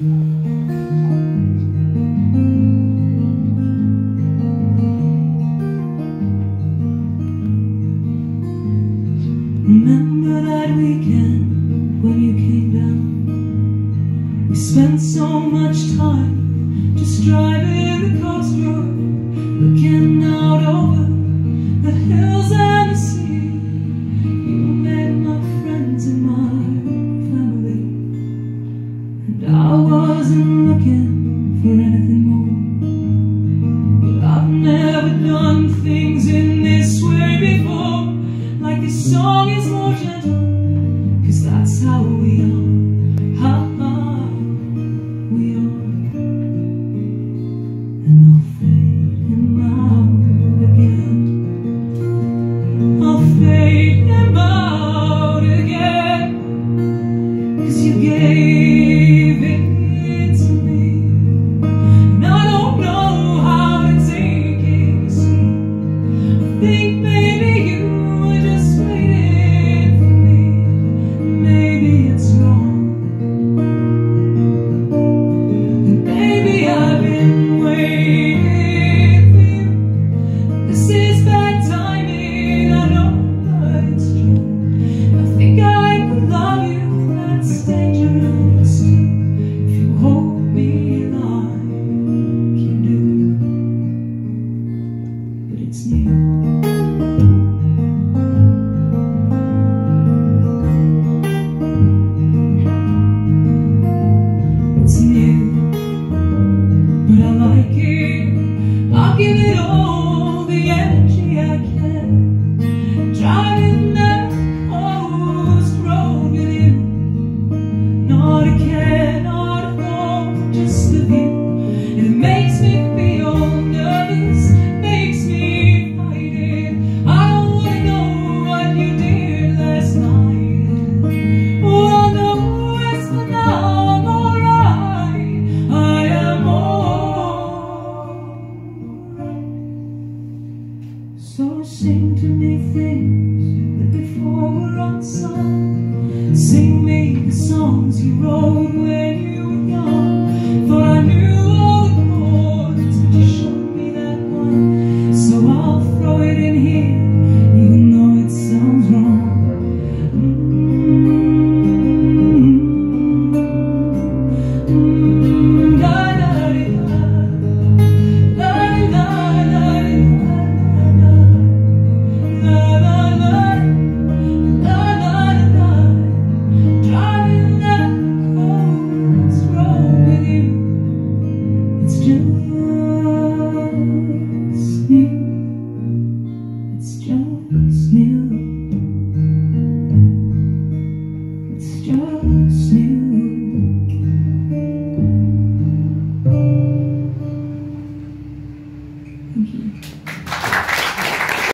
Remember that weekend when you came down? We spent so much time just driving across your wasn't looking for anything more. But I've never done things in this way before. Like a song I'll give it all. So sing to me things that before were unsung. Sing me the songs you wrote